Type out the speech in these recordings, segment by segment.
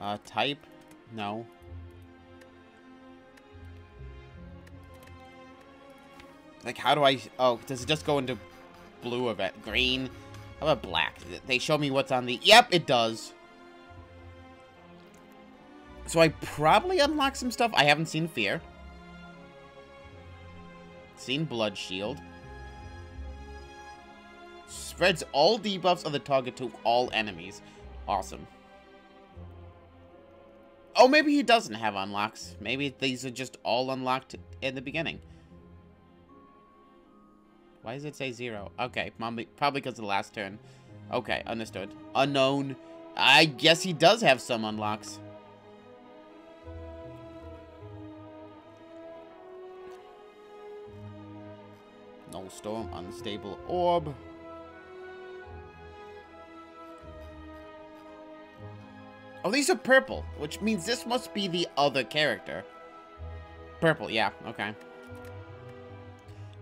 Uh, type? No. Like, how do I... Oh, does it just go into blue red? Green? How about black? They show me what's on the... Yep, it does. So I probably unlock some stuff. I haven't seen Fear. Seen Blood Shield. Spreads all debuffs of the target to all enemies. Awesome. Oh, maybe he doesn't have unlocks. Maybe these are just all unlocked in the beginning. Why does it say zero? Okay, probably because of the last turn. Okay, understood. Unknown. I guess he does have some unlocks. No storm, unstable orb. Oh, these are purple, which means this must be the other character. Purple, yeah, okay.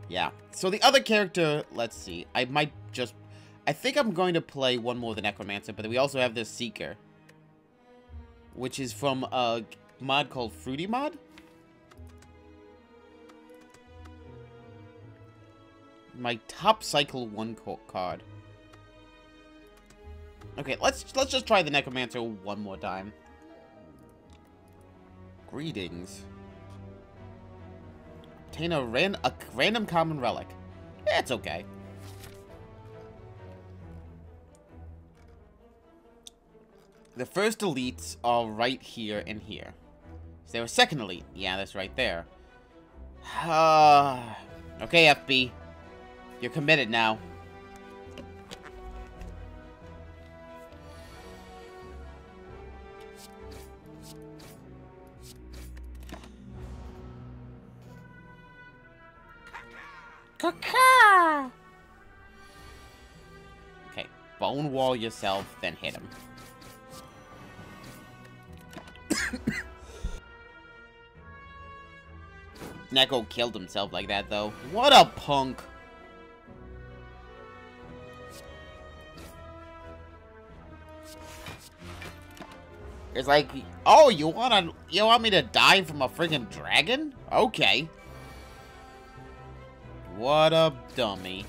Yeah. So the other character, let's see. I might just... I think I'm going to play one more the Necromancer, but we also have this Seeker. Which is from a mod called Fruity Mod? My top cycle one card. Okay, let's let's just try the Necromancer one more time. Greetings. Obtain a, ran a random common relic. It's okay. The first elites are right here and here. Is there a second elite? Yeah, that's right there. Okay, FB. You're committed now. Bone wall yourself, then hit him. Neko killed himself like that, though. What a punk. It's like, oh, you wanna, you want me to die from a freaking dragon? Okay. What a dummy.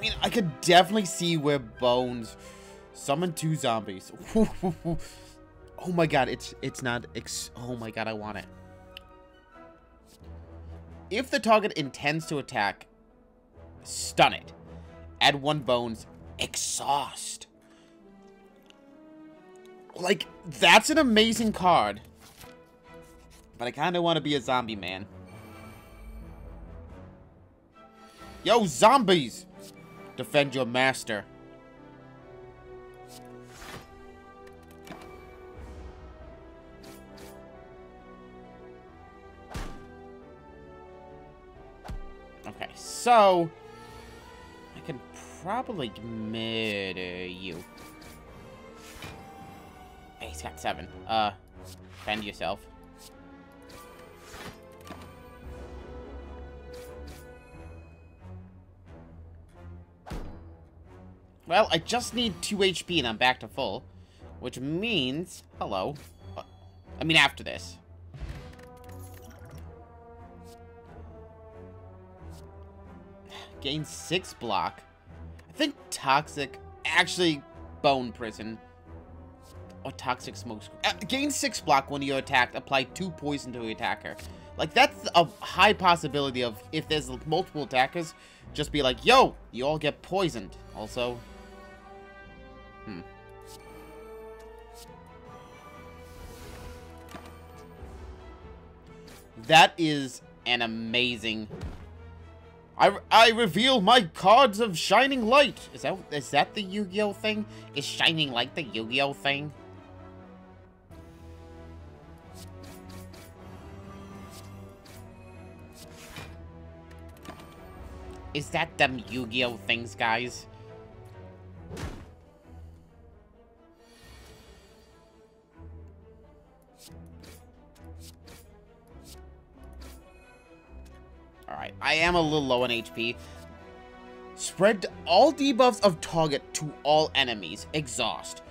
I mean, I could definitely see where Bones summoned two zombies. oh my god, it's it's not oh my god, I want it. If the target intends to attack, stun it. Add one bones, exhaust. Like, that's an amazing card. But I kind of want to be a zombie man. Yo, zombies! Defend your master. Okay, so... I can probably murder you. He's got seven. Uh, defend yourself. Well, I just need 2 HP and I'm back to full. Which means... Hello. I mean, after this. Gain 6 block. I think Toxic... Actually, Bone Prison. Or Toxic Smoke... Uh, gain 6 block when you're attacked. Apply 2 poison to the attacker. Like, that's a high possibility of, if there's multiple attackers, just be like, yo, you all get poisoned. Also, Hmm. That is an amazing... I, I reveal my cards of Shining Light! Is that, is that the Yu-Gi-Oh thing? Is Shining Light the Yu-Gi-Oh thing? Is that them Yu-Gi-Oh things, guys? Alright, I am a little low on HP. Spread all debuffs of target to all enemies. Exhaust.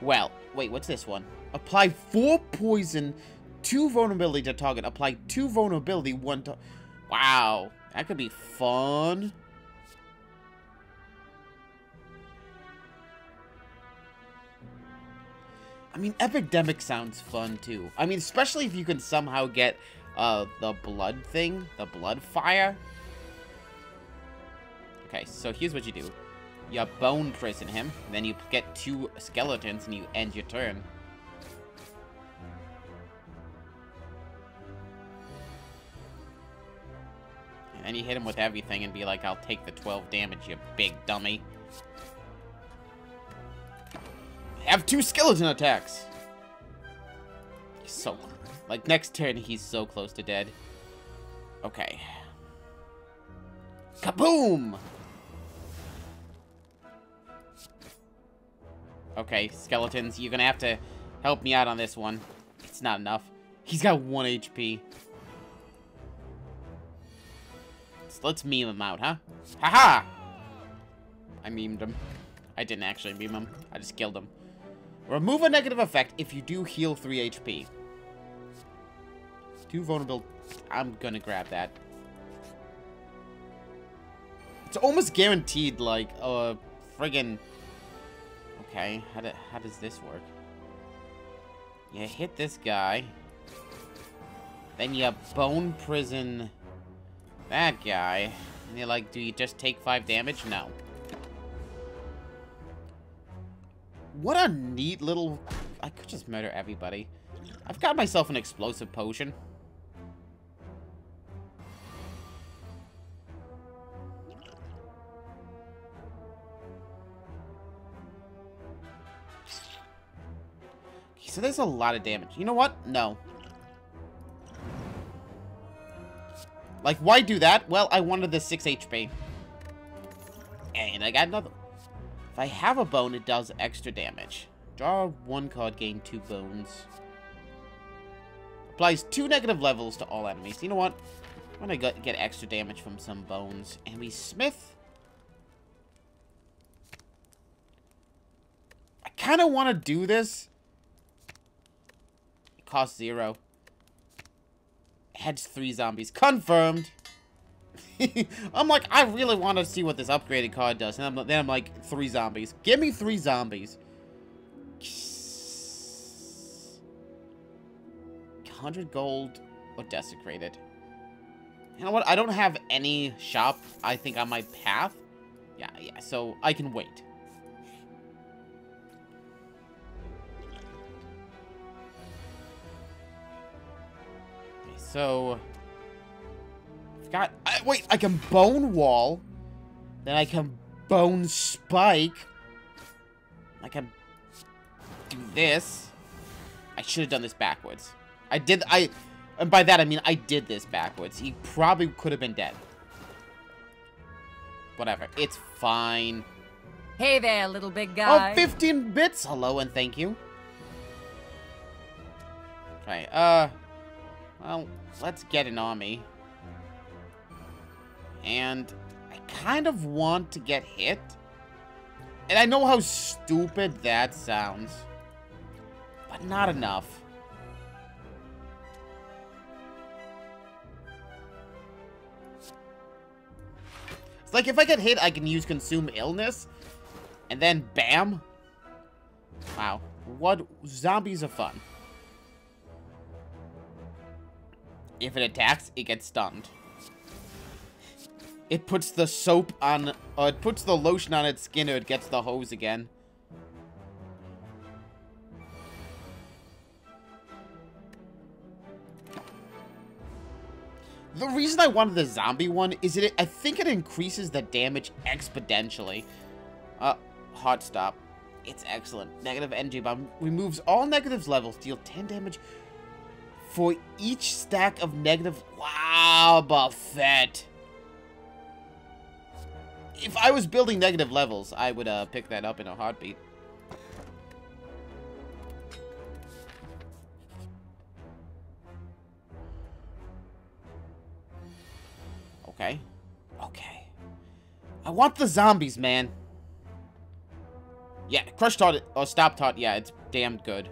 Well, wait, what's this one? Apply 4 poison, 2 vulnerability to target. Apply 2 vulnerability, 1 to... Wow, that could be fun. I mean, Epidemic sounds fun, too. I mean, especially if you can somehow get uh, the blood thing, the blood fire. Okay, so here's what you do. You bone prison him, then you get two skeletons and you end your turn. And you hit him with everything and be like, I'll take the 12 damage, you big dummy. have two skeleton attacks. So... Like, next turn, he's so close to dead. Okay. Kaboom! Okay, skeletons, you're gonna have to help me out on this one. It's not enough. He's got 1 HP. So let's meme him out, huh? Haha! -ha! I memed him. I didn't actually meme him. I just killed him. Remove a negative effect if you do heal 3 HP. Too vulnerable. I'm gonna grab that. It's almost guaranteed, like, a friggin' Okay, how, do, how does this work? You hit this guy. Then you bone prison that guy. And you're like, do you just take five damage? No. What a neat little... I could just murder everybody. I've got myself an explosive potion. So there's a lot of damage. You know what? No. Like, why do that? Well, I wanted the 6 HP. And I got another. If I have a bone, it does extra damage. Draw one card, gain two bones. Applies two negative levels to all enemies. You know what? I'm gonna get extra damage from some bones. And we smith. I kind of want to do this Cost zero. Heads three zombies. Confirmed! I'm like, I really want to see what this upgraded card does. And I'm, then I'm like, three zombies. Give me three zombies. 100 gold or desecrated. You know what? I don't have any shop, I think, on my path. Yeah, yeah, so I can wait. So... I've got... I, wait, I can bone wall. Then I can bone spike. I can do this. I should have done this backwards. I did... I... And by that, I mean I did this backwards. He probably could have been dead. Whatever. It's fine. Hey there, little big guy. Oh, 15 bits. Hello and thank you. Okay, uh... Well, let's get an army. And I kind of want to get hit. And I know how stupid that sounds. But not enough. It's like if I get hit, I can use Consume Illness. And then bam. Wow. What? Zombies are fun. If it attacks, it gets stunned. It puts the soap on, uh, it puts the lotion on its skin or it gets the hose again. The reason I wanted the zombie one is that it, I think it increases the damage exponentially. Uh, hot stop. It's excellent. Negative energy bomb removes all negatives levels, deal 10 damage for each stack of negative... Wow, Buffett. If I was building negative levels, I would uh, pick that up in a heartbeat. Okay. Okay. I want the zombies, man. Yeah, Crush Taunt or Stop Taunt, yeah, it's damn good.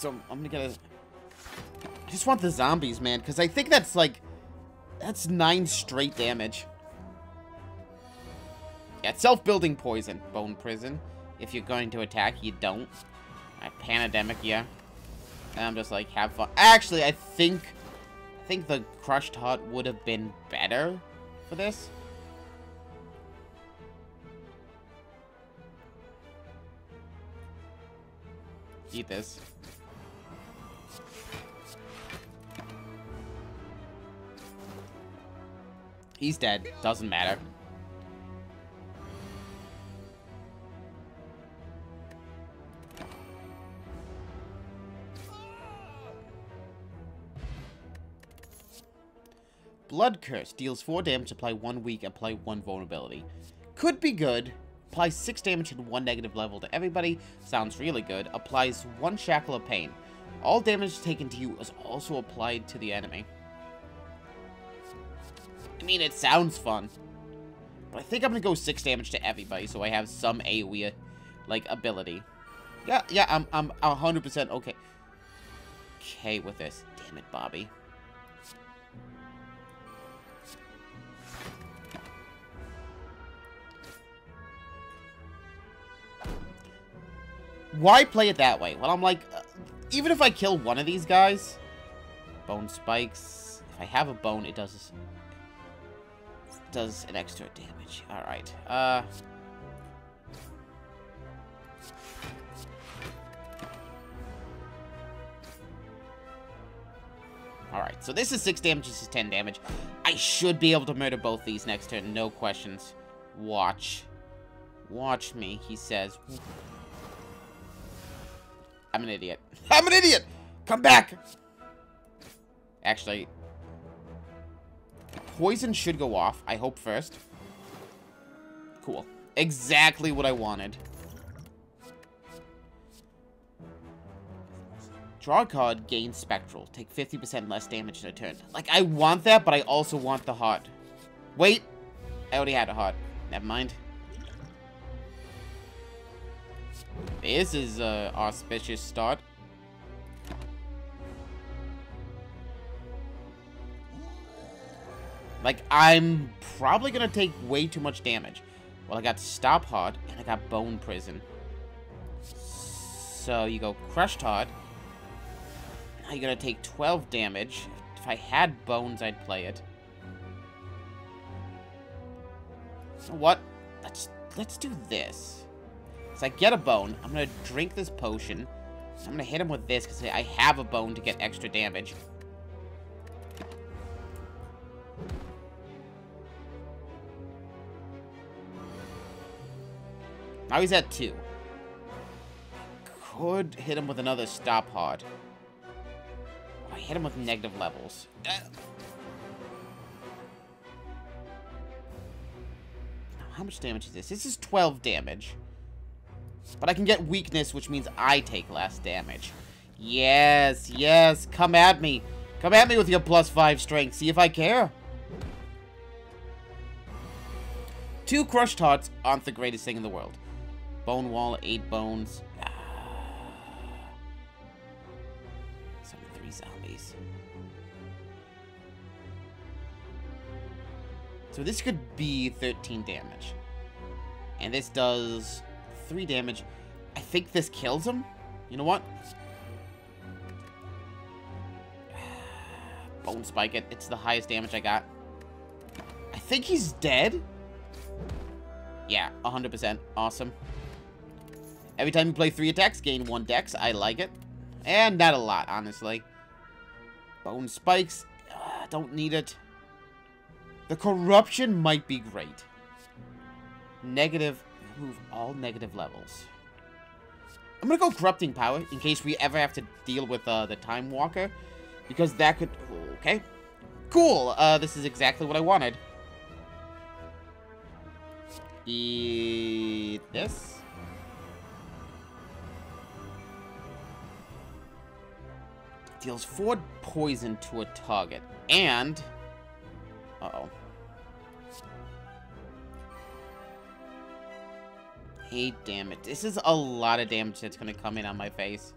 So I'm gonna get a... I just want the zombies, man, because I think that's like... That's nine straight damage. Yeah, self-building poison. Bone Prison. If you're going to attack, you don't. Right, Pandemic, yeah. And I'm just like, have fun. Actually, I think... I think the Crushed Heart would have been better for this. Eat this. He's dead. Doesn't matter. Blood Curse deals 4 damage, apply 1 weak, apply 1 vulnerability. Could be good. Applies 6 damage and 1 negative level to everybody. Sounds really good. Applies 1 Shackle of Pain. All damage taken to you is also applied to the enemy. Mean, it sounds fun. But I think I'm gonna go 6 damage to everybody, so I have some AoE, like, ability. Yeah, yeah, I'm, I'm 100% okay. Okay with this. Damn it, Bobby. Why play it that way? Well, I'm like, uh, even if I kill one of these guys, bone spikes, if I have a bone, it does does an extra damage. Alright, uh... Alright, so this is 6 damage, this is 10 damage. I should be able to murder both these next turn, no questions. Watch. Watch me, he says. I'm an idiot. I'm an idiot! Come back! Actually, poison should go off. I hope first. Cool. Exactly what I wanted. Draw card, gain Spectral. Take 50% less damage in a turn. Like, I want that, but I also want the heart. Wait! I already had a heart. Never mind. This is a auspicious start. Like, I'm probably going to take way too much damage. Well, I got Stop Heart, and I got Bone Prison. So, you go Crushed Heart. Now you're going to take 12 damage. If I had Bones, I'd play it. So what? Let's, let's do this. So I get a bone. I'm going to drink this potion. I'm going to hit him with this because I have a bone to get extra damage. Now he's at two. Could hit him with another stop hard. Oh, I hit him with negative levels. Uh, how much damage is this? This is 12 damage. But I can get weakness, which means I take less damage. Yes, yes, come at me. Come at me with your plus five strength. See if I care. Two crushed hearts aren't the greatest thing in the world. Bone wall, eight bones. Ah. Three zombies. So this could be 13 damage. And this does three damage. I think this kills him. You know what? Bone Spike it. It's the highest damage I got. I think he's dead. Yeah, 100%. Awesome. Every time you play three attacks, gain one dex. I like it. And not a lot, honestly. Bone Spikes. Uh, don't need it. The Corruption might be great. Negative remove all negative levels. I'm gonna go Corrupting Power, in case we ever have to deal with uh, the Time Walker. Because that could... Okay. Cool! Uh, this is exactly what I wanted. Eat this. Deals four poison to a target. And... Uh-oh. Hey, damn it. This is a lot of damage that's gonna come in on my face.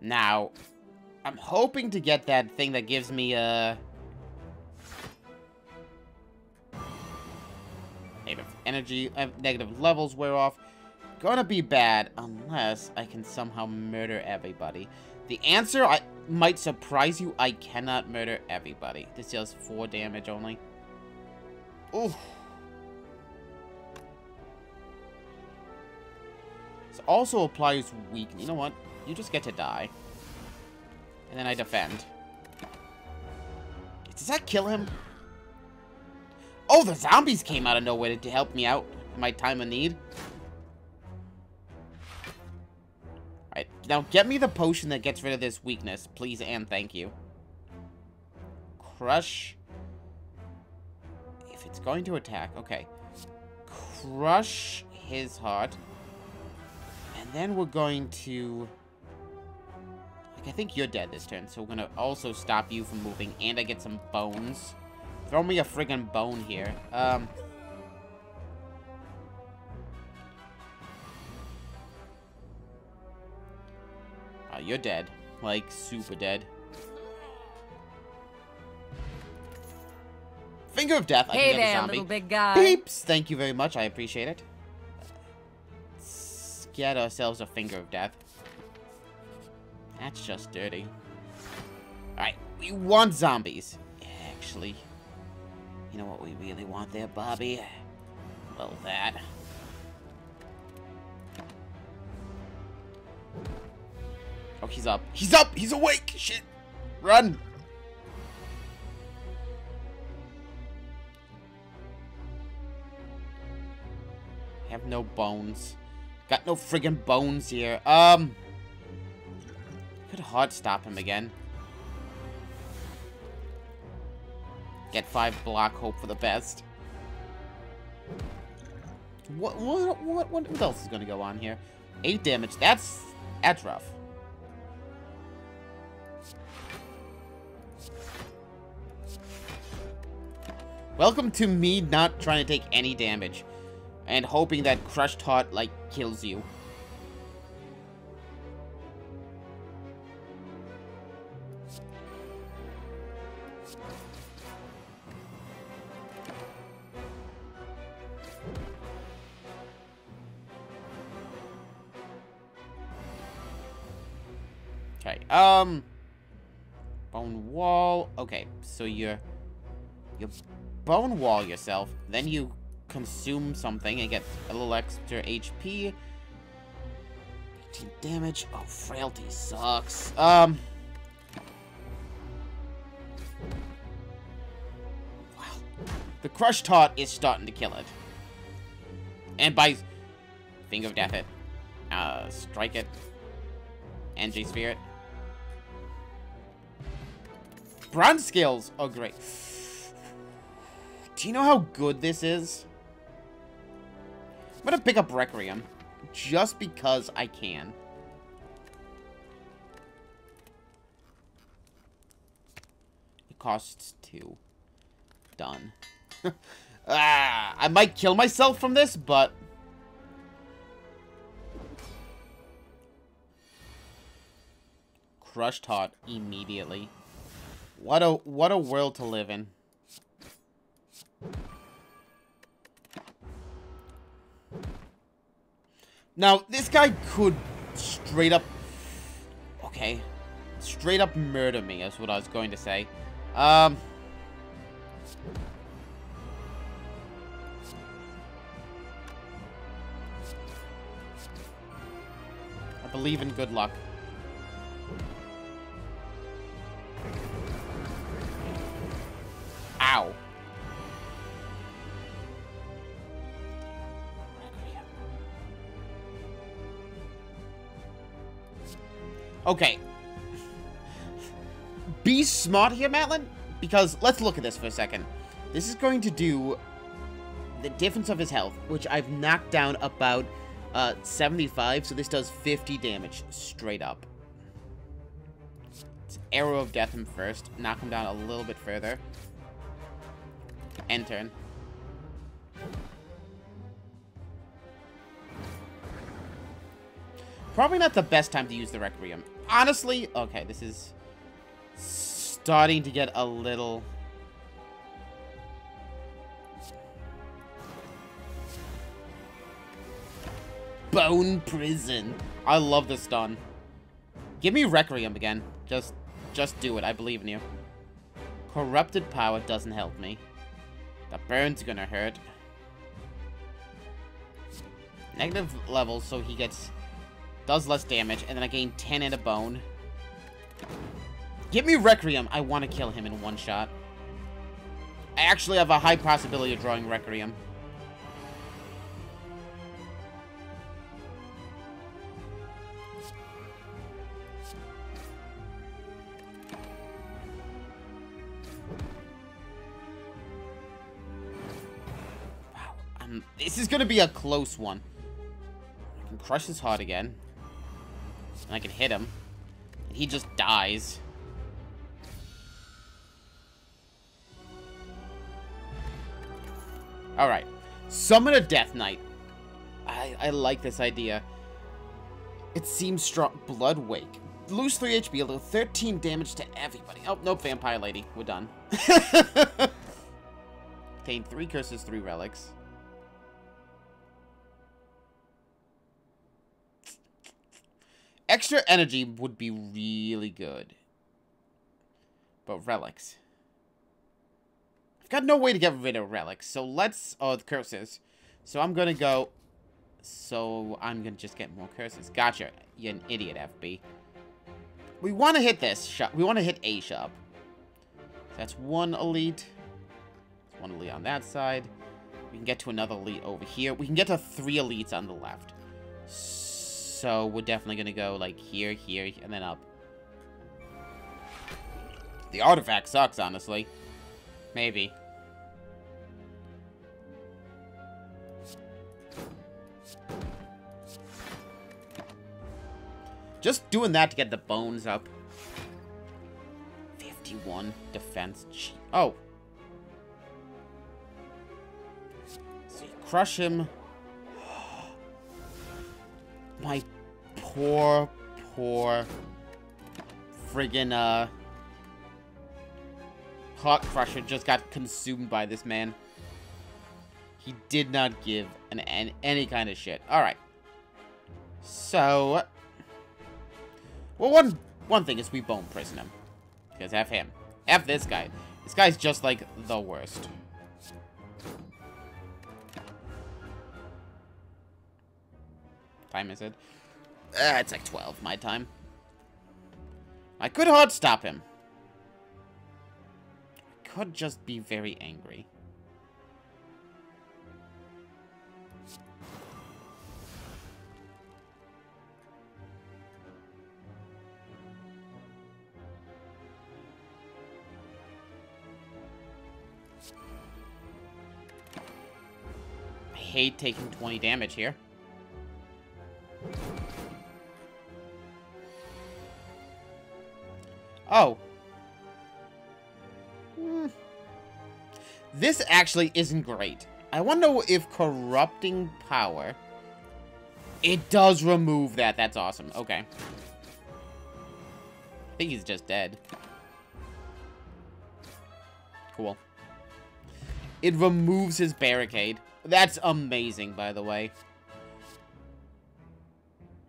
Now, I'm hoping to get that thing that gives me, uh... energy, uh, negative levels wear off. Gonna be bad unless I can somehow murder everybody. The answer I might surprise you. I cannot murder everybody. This deals 4 damage only. Oof. This also applies weak. You know what? You just get to die. And then I defend. Does that kill him? Oh, the zombies came out of nowhere to help me out in my time of need. Alright, now get me the potion that gets rid of this weakness, please and thank you. Crush. If it's going to attack, okay. Crush his heart. And then we're going to... Like, I think you're dead this turn, so we're gonna also stop you from moving, and I get some bones. Throw me a friggin' bone here. Um... Oh, you're dead. Like, super dead. Finger of Death. Hey there, zombie. little big guy. Beeps! Thank you very much. I appreciate it. Let's get ourselves a Finger of Death. That's just dirty. Alright, we want zombies. Actually, you know what we really want there, Bobby? Well, that. Oh, he's up. He's up! He's awake! Shit! Run! I have no bones. Got no friggin' bones here. Um... Could hard stop him again. Get five block, hope for the best. What, what, what, what else is gonna go on here? Eight damage, that's, that's rough. Welcome to me not trying to take any damage. And hoping that Crushed Heart, like, kills you. Um... Bone wall. Okay, so you're... You bone wall yourself, then you consume something and get a little extra HP. 18 damage. Oh, frailty sucks. Um... Wow. The Crush Taunt is starting to kill it. And by... Finger of Death it. Uh, strike it. Energy Sphere Bronze skills are great. Do you know how good this is? I'm gonna pick up Requiem. Just because I can. It costs two. Done. ah, I might kill myself from this, but... Crushed Hot immediately. What a what a world to live in. Now, this guy could straight up... Okay. Straight up murder me, is what I was going to say. Um... I believe in good luck. Okay. Be smart here, Mattlin, because let's look at this for a second. This is going to do the difference of his health, which I've knocked down about uh, 75, so this does 50 damage straight up. Arrow of Death him first. Knock him down a little bit further. End turn. Probably not the best time to use the Requiem. Honestly, okay, this is starting to get a little... Bone Prison. I love this stun. Give me Requiem again. Just, just do it. I believe in you. Corrupted Power doesn't help me. The burn's gonna hurt. Negative level, so he gets... Does less damage, and then I gain 10 in a bone. Give me Requiem. I want to kill him in one shot. I actually have a high possibility of drawing Requiem. Wow, this is going to be a close one. I can crush his heart again. And I can hit him. And he just dies. Alright. Summon a Death Knight. I, I like this idea. It seems strong. Blood Wake. Lose 3 HP, deal 13 damage to everybody. Oh, nope, Vampire Lady. We're done. Gain 3 curses, 3 relics. Extra energy would be really good. But relics. I've got no way to get rid of relics, so let's... Oh, the curses. So I'm gonna go... So I'm gonna just get more curses. Gotcha. You're an idiot, FB. We want to hit this shop. We want to hit A shop. that's one elite. One elite on that side. We can get to another elite over here. We can get to three elites on the left. So so we're definitely to go, like, here, here, and then up. The artifact sucks, honestly. Maybe. Just doing that to get the bones up. 51 defense. Oh. So you crush him. My poor, poor friggin' uh Heart Crusher just got consumed by this man. He did not give an, an any kind of shit. Alright. So Well one one thing is we bone prison him. Because F him. F this guy. This guy's just like the worst. Time is it? Uh, it's like 12 my time. I could hard stop him. I could just be very angry. I hate taking 20 damage here. Oh. Hmm. This actually isn't great. I wonder if corrupting power... It does remove that. That's awesome. Okay. I think he's just dead. Cool. It removes his barricade. That's amazing, by the way.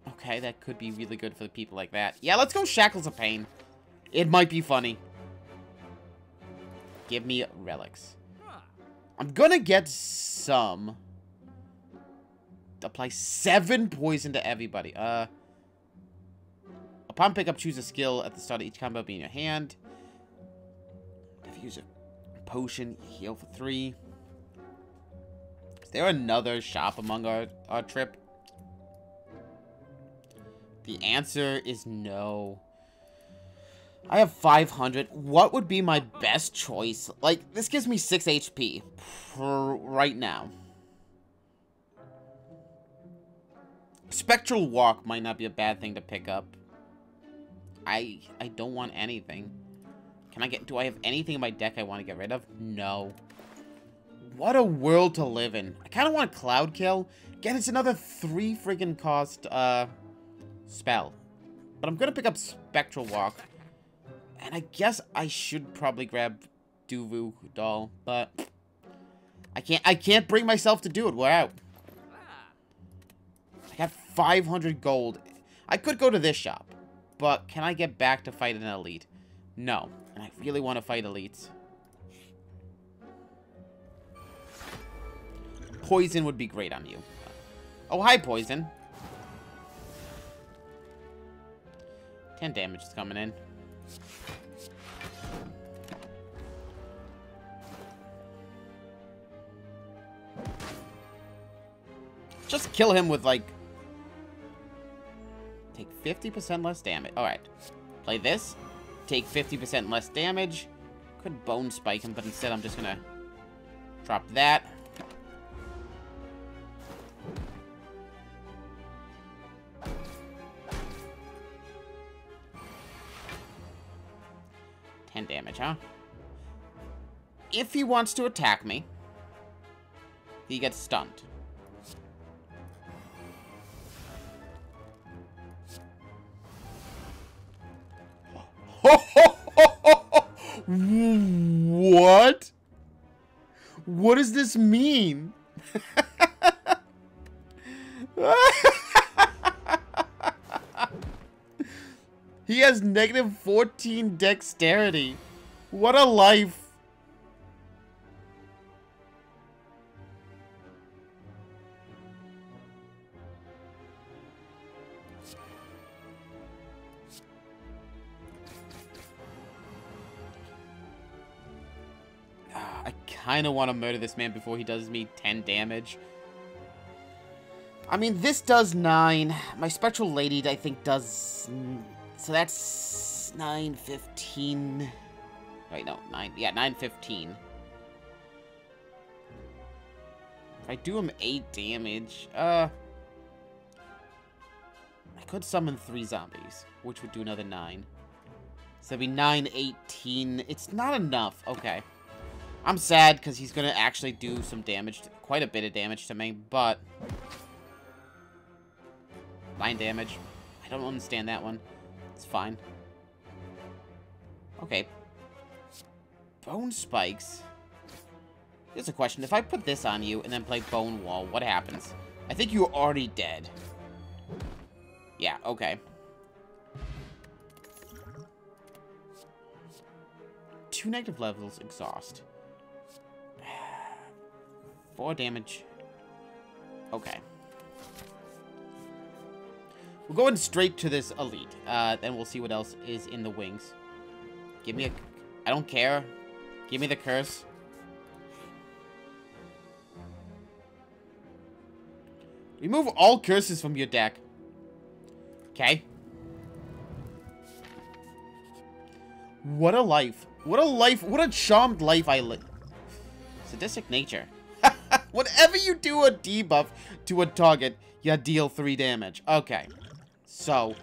Okay, that could be really good for the people like that. Yeah, let's go Shackles of Pain. It might be funny. Give me relics. I'm gonna get some. Apply seven poison to everybody. Uh, upon pickup, choose a skill at the start of each combo be in your hand. If you use a potion, heal for three. Is there another shop among our, our trip? The answer is no. I have 500. What would be my best choice? Like, this gives me 6 HP right now. Spectral Walk might not be a bad thing to pick up. I I don't want anything. Can I get... Do I have anything in my deck I want to get rid of? No. What a world to live in. I kind of want Cloud Kill. Again, it's another three freaking cost uh, spell. But I'm going to pick up Spectral Walk. And I guess I should probably grab Du-Vu Doll, but I can't I can't bring myself to do it. We're out. I got 500 gold. I could go to this shop, but can I get back to fight an elite? No. And I really want to fight elites. Poison would be great on you. Oh, hi, Poison. 10 damage is coming in. Just kill him with, like... Take 50% less damage. Alright. Play this take 50% less damage. Could bone spike him, but instead I'm just gonna drop that. Ten damage, huh? If he wants to attack me, he gets stunned. what? What does this mean? he has negative 14 dexterity. What a life. Kind of want to murder this man before he does me 10 damage. I mean, this does 9. My Spectral Lady, I think, does... So that's 9, 15... Wait, no, 9... Yeah, 9, 15. If I do him 8 damage, uh... I could summon 3 zombies, which would do another 9. So that'd be 9, 18... It's not enough. Okay. I'm sad because he's going to actually do some damage, to, quite a bit of damage to me, but... 9 damage. I don't understand that one. It's fine. Okay. Bone spikes. Here's a question. If I put this on you and then play Bone Wall, what happens? I think you're already dead. Yeah, okay. Two negative levels exhaust. Four damage. Okay. We're going straight to this elite. Uh, then we'll see what else is in the wings. Give me a... I don't care. Give me the curse. Remove all curses from your deck. Okay. What a life. What a life. What a charmed life I live. Sadistic nature. Whenever you do a debuff to a target, you deal 3 damage. Okay. So,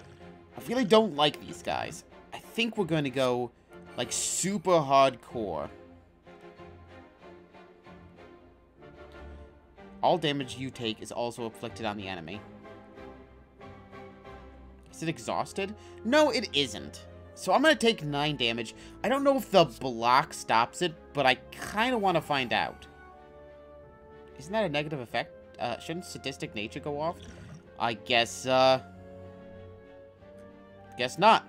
I really don't like these guys. I think we're going to go, like, super hardcore. All damage you take is also inflicted on the enemy. Is it exhausted? No, it isn't. So I'm going to take 9 damage. I don't know if the block stops it, but I kind of want to find out. Isn't that a negative effect? Uh, shouldn't sadistic nature go off? I guess, uh... Guess not.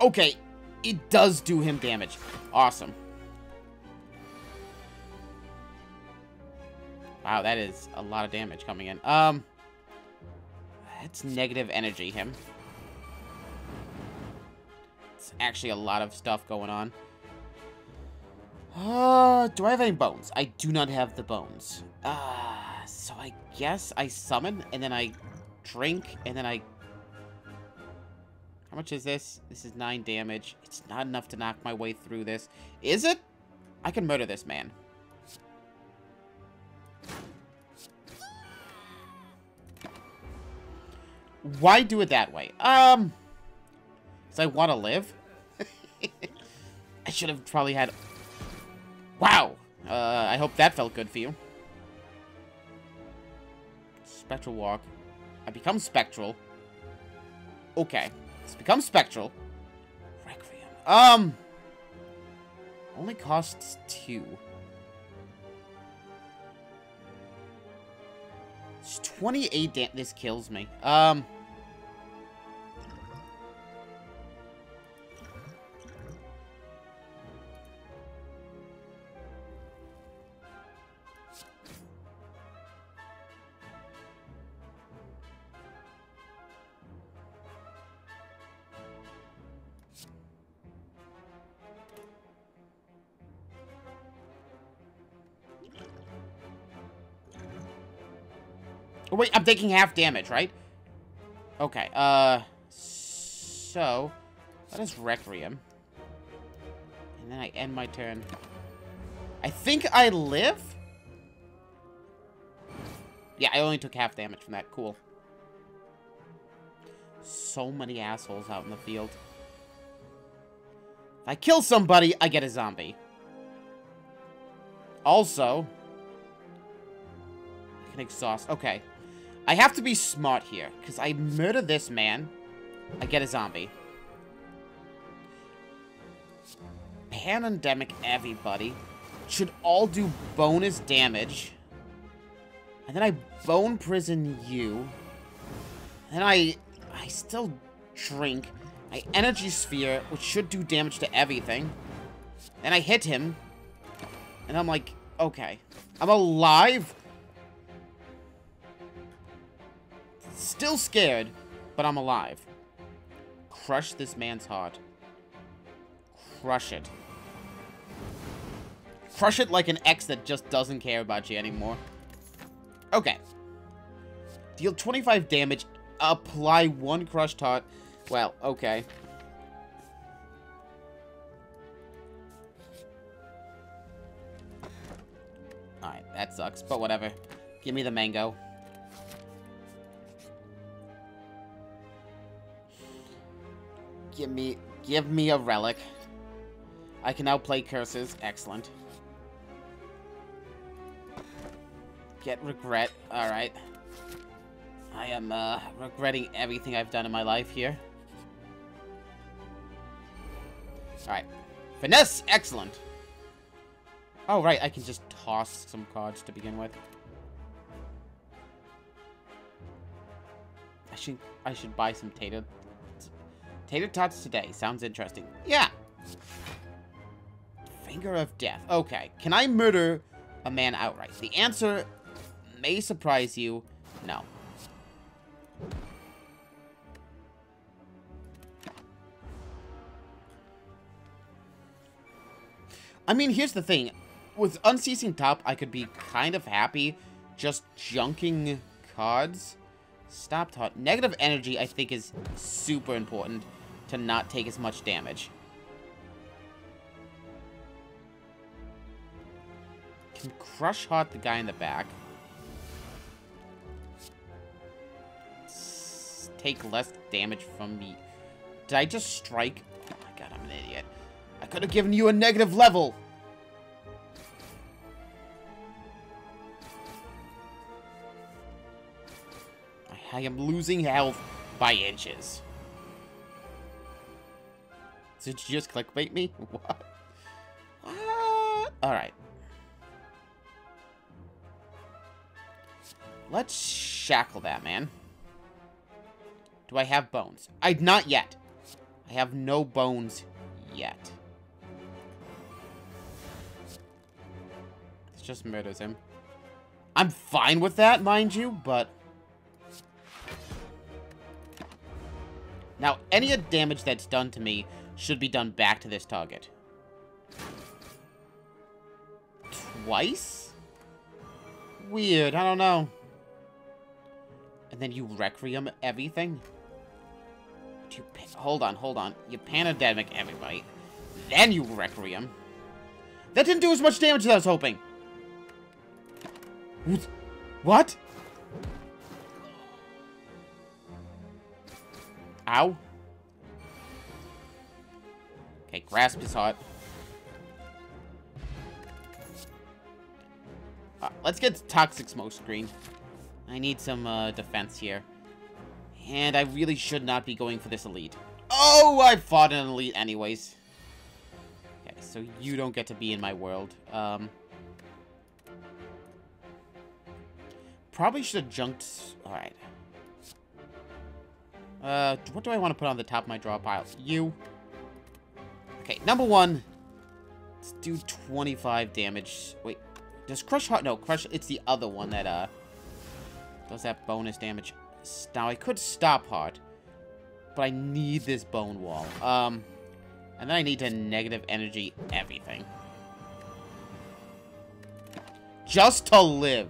Okay, it does do him damage. Awesome. Wow, that is a lot of damage coming in. Um, it's negative energy, him. It's actually a lot of stuff going on. Uh, do I have any bones? I do not have the bones. Uh, so I guess I summon, and then I drink, and then I... How much is this? This is 9 damage. It's not enough to knock my way through this. Is it? I can murder this man. Why do it that way? Um... Because I want to live? I should have probably had... Wow! Uh, I hope that felt good for you. Spectral Walk. I become Spectral. Okay. It's become Spectral. Requiem. Um... Only costs two. It's 28 damage. This kills me. Um... Oh, wait, I'm taking half damage, right? Okay, uh... So... That is Requiem. And then I end my turn. I think I live? Yeah, I only took half damage from that. Cool. So many assholes out in the field. If I kill somebody, I get a zombie. Also... I can exhaust... Okay. I have to be smart here, because I murder this man, I get a zombie. Pandemic everybody should all do bonus damage. And then I bone prison you. And I I still drink. I energy sphere, which should do damage to everything. And I hit him. And I'm like, okay. I'm alive. Still scared, but I'm alive. Crush this man's heart. Crush it. Crush it like an ex that just doesn't care about you anymore. Okay. Deal 25 damage. Apply one crushed heart. Well, okay. Alright, that sucks, but whatever. Give me the mango. Give me, give me a relic. I can now play curses. Excellent. Get regret. Alright. I am, uh, regretting everything I've done in my life here. Alright. Finesse! Excellent! Oh, right, I can just toss some cards to begin with. I should, I should buy some tater Tater tots today. Sounds interesting. Yeah. Finger of death. Okay. Can I murder a man outright? The answer may surprise you. No. I mean, here's the thing. With Unceasing Top, I could be kind of happy just junking cards. Stop talk. Negative energy, I think, is super important to not take as much damage. Can Crush Heart the guy in the back. S take less damage from me. Did I just strike? Oh my god, I'm an idiot. I could have given you a negative level. I am losing health by inches. Did you just clickbait me? What? What? Alright. Let's shackle that, man. Do I have bones? I Not yet. I have no bones yet. This just murders him. I'm fine with that, mind you, but... Now, any damage that's done to me should be done back to this target. Twice? Weird, I don't know. And then you Requiem everything? You hold on, hold on. You Pandemic everybody. Then you Requiem. That didn't do as much damage as I was hoping. What? Ow. Okay, Grasp is hot. Uh, let's get Toxic Smoke Screen. I need some uh, defense here. And I really should not be going for this elite. Oh, I fought an elite anyways. Okay, so you don't get to be in my world. Um, probably should have junked... Alright. Uh, what do I want to put on the top of my draw pile? You. Okay, number one. Let's do 25 damage. Wait, does Crush Heart? No, Crush, it's the other one that, uh, does that bonus damage. Now, I could Stop Heart, but I need this Bone Wall. Um, and then I need to negative energy everything. Just to live.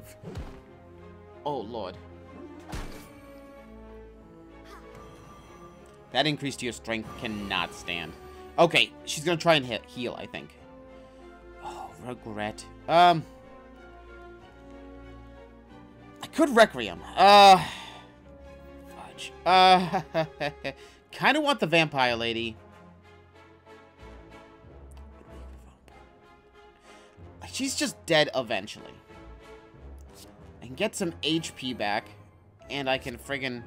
Oh, Lord. That increase to your strength cannot stand. Okay, she's gonna try and hit, heal, I think. Oh, regret. Um... I could Requiem. Uh... Fudge. Uh... kind of want the Vampire Lady. She's just dead eventually. I can get some HP back. And I can friggin'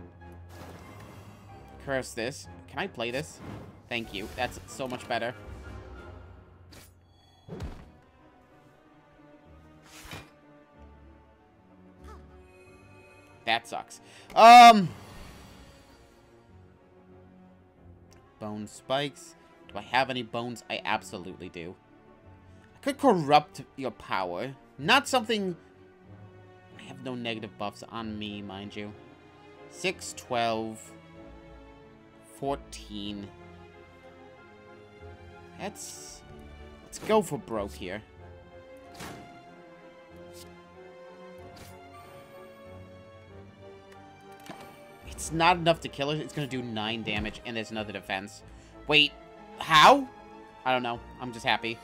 curse this. Can I play this? Thank you. That's so much better. That sucks. Um... Bone spikes. Do I have any bones? I absolutely do. I could corrupt your power. Not something... I have no negative buffs on me, mind you. 6, 12... 14. Let's... Let's go for broke here. It's not enough to kill her. It's to do 9 damage, and there's another defense. Wait, how? I don't know. I'm just happy.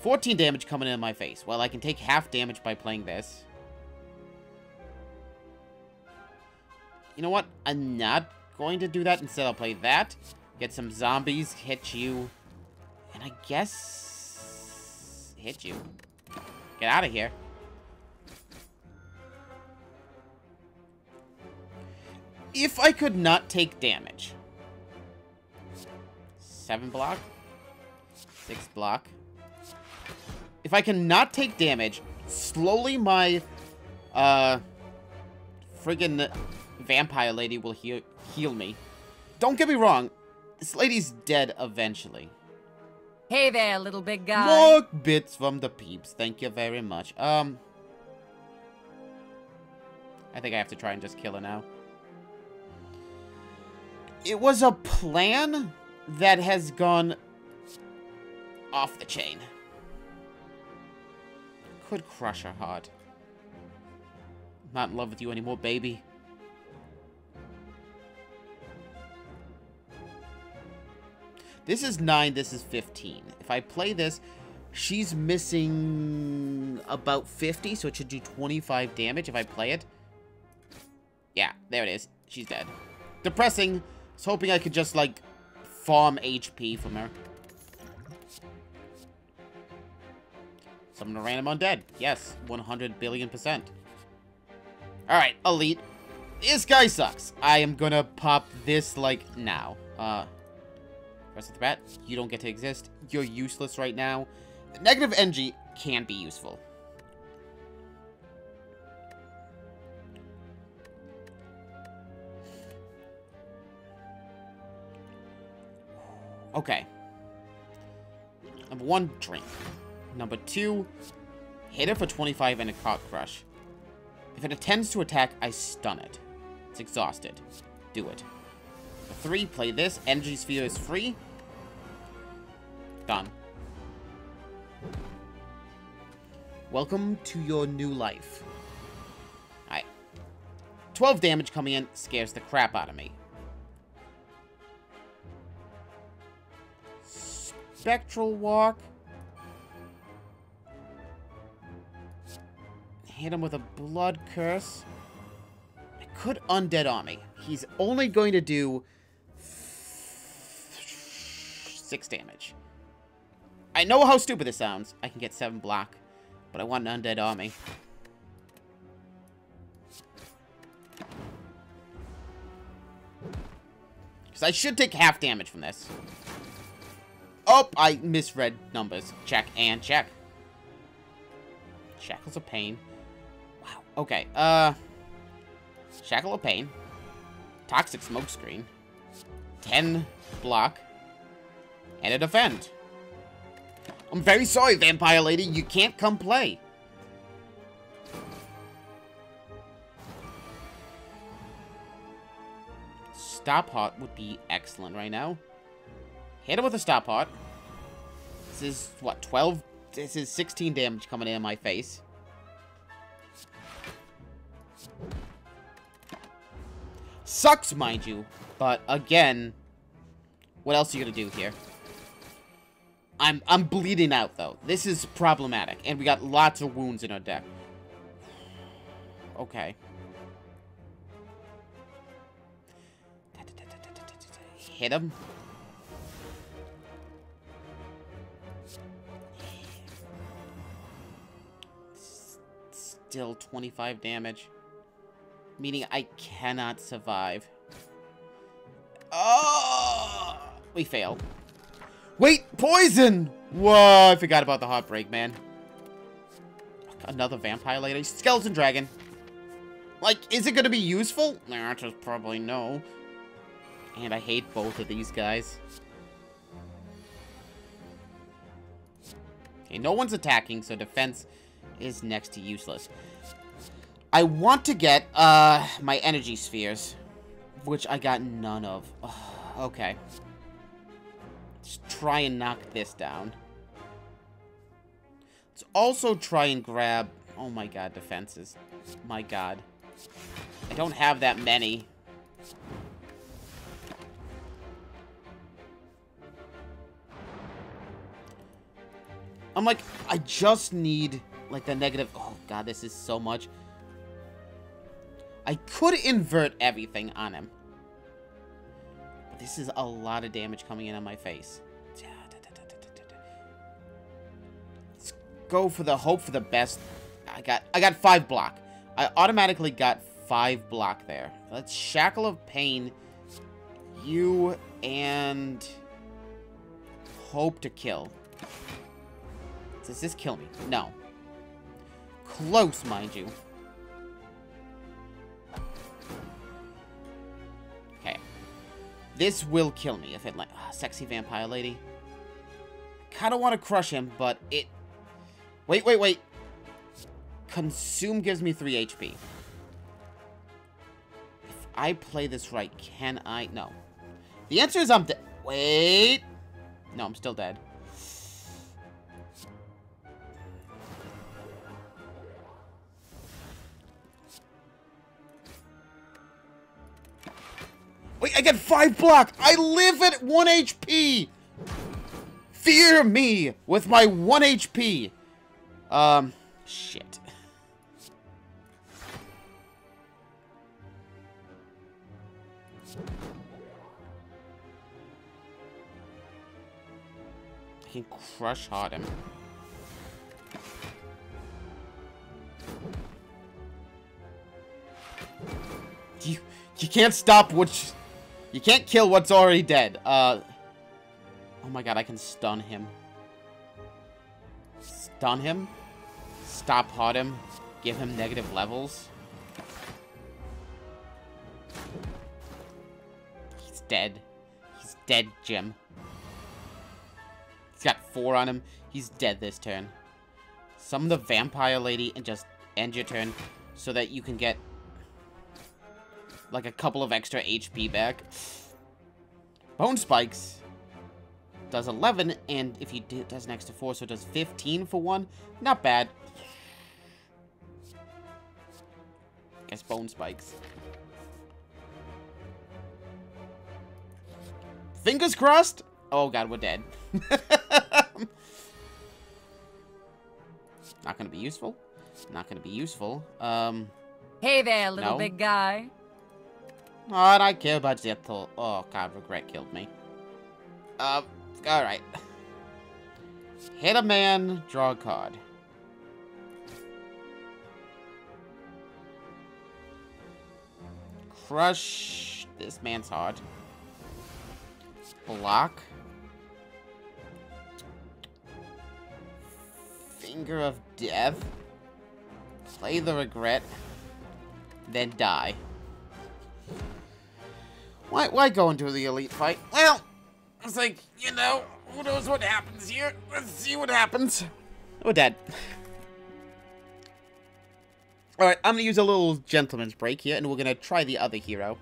14 damage coming in my face. Well, I can take half damage by playing this. You know what? I'm not going to do that. Instead, I'll play that. Get some zombies, hit you, and I guess... hit you. Get out of here. If I could not take damage. Seven block. Six block. If I cannot take damage, slowly my, uh, friggin' vampire lady will heal, heal me. Don't get me wrong, this lady's dead eventually. Hey there, little big guy. More bits from the peeps. Thank you very much. Um, I think I have to try and just kill her now. It was a plan that has gone off the chain. Could crush her heart. Not in love with you anymore, baby. This is 9, this is 15. If I play this, she's missing about 50, so it should do 25 damage if I play it. Yeah, there it is. She's dead. Depressing. I was hoping I could just, like, farm HP from her. Summon a random undead. Yes, 100 billion percent. Alright, Elite. This guy sucks. I am gonna pop this, like, now. Uh, Rest of the bat, you don't get to exist. You're useless right now. The negative energy can be useful. Okay. Number one, drink. Number two, hit it for 25 and a cock crush. If it attempts to attack, I stun it. It's exhausted. Do it. Number three, play this. Energy sphere is free. Done. Welcome to your new life. Alright. 12 damage coming in scares the crap out of me. Spectral Walk. Hit him with a Blood Curse. I could Undead Army. He's only going to do six damage. I know how stupid this sounds. I can get seven block, but I want an Undead Army. Because I should take half damage from this. Oh, I misread numbers. Check and check. Shackles of Pain. Wow. Okay, uh... Shackle of Pain. Toxic Smokescreen. 10 block. And a defend. I'm very sorry, Vampire Lady. You can't come play. Stop Heart would be excellent right now. Hit him with a Stop Heart. This is, what, 12? This is 16 damage coming in my face. Sucks, mind you. But, again, what else are you gonna do here? I'm I'm bleeding out, though. This is problematic. And we got lots of wounds in our deck. Okay. hit him. Still 25 damage. Meaning I cannot survive. Oh! We fail. Wait! Poison! Whoa, I forgot about the Heartbreak, man. Another vampire lady. Skeleton dragon. Like, is it to be useful? The answer is probably no. And I hate both of these guys. Okay, no one's attacking, so defense is next to useless. I want to get uh, my energy spheres, which I got none of. Okay. Try and knock this down. Let's also try and grab... Oh my god, defenses. My god. I don't have that many. I'm like, I just need, like, the negative... Oh, God, this is so much. I could invert everything on him. This is a lot of damage coming in on my face. Let's go for the hope for the best. I got, I got five block. I automatically got five block there. Let's Shackle of Pain. You and... Hope to kill. Does this kill me? No. Close, mind you. This will kill me if it like oh, sexy vampire lady. Kind of want to crush him, but it. Wait, wait, wait. Consume gives me 3 HP. If I play this right, can I? No. The answer is I'm dead. Wait. No, I'm still dead. Wait, I get 5 block! I live at 1 HP! Fear me with my 1 HP! Um, shit. I can crush heart him. You you can't stop which you can't kill what's already dead. Uh, oh my god, I can stun him. Stun him? Stop heart him? Give him negative levels? He's dead. He's dead, Jim. He's got four on him. He's dead this turn. Summon the vampire lady and just end your turn so that you can get like a couple of extra HP back. Bone Spikes does 11, and if he does an extra 4, so does 15 for one. Not bad. Guess Bone Spikes. Fingers crossed, Oh god, we're dead. Not gonna be useful. Not gonna be useful. Um. Hey there, little No. big guy. Oh, I don't care about Zettel. Oh god, regret killed me. Um. All right. Hit a man. Draw a card. Crush this man's heart. Block. Finger of Death. Play the regret. Then die. Why, why go into the elite fight? Well, it's like, you know, who knows what happens here? Let's see what happens. Oh, we're dead. Alright, I'm gonna use a little gentleman's break here, and we're gonna try the other hero.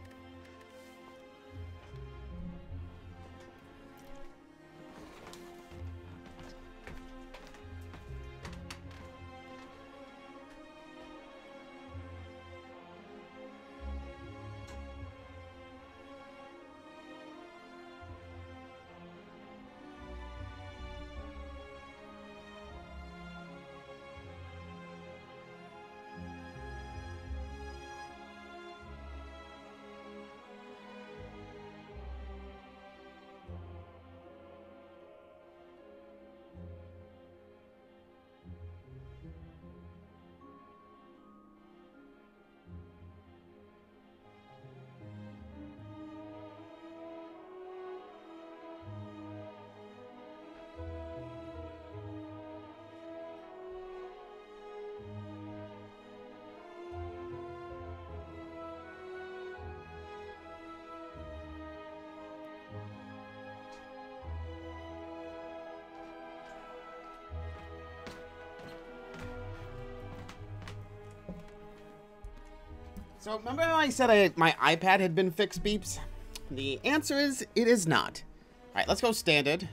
So remember how I said I, my iPad had been fixed, beeps? The answer is it is not. All right, let's go standard.